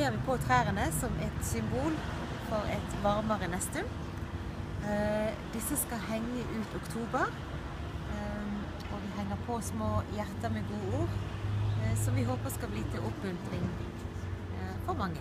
kler vi på trærne som et symbol for et varmere nestum. Eh, disse skal henge ut oktober. Eh, og vi henger på små hjerter med gode ord, eh, som vi håper skal bli til oppmuntring eh, for mange.